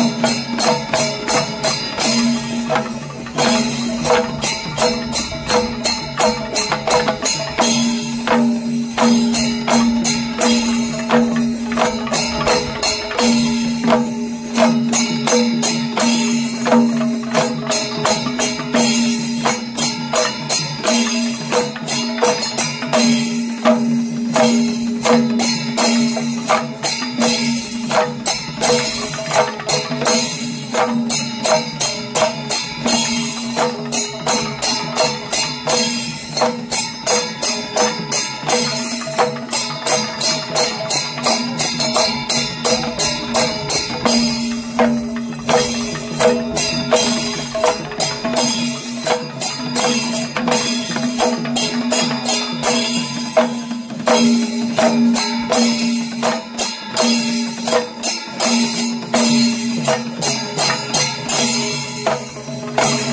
Música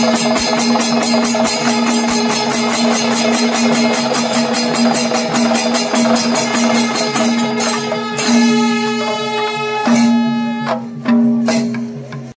Thank you.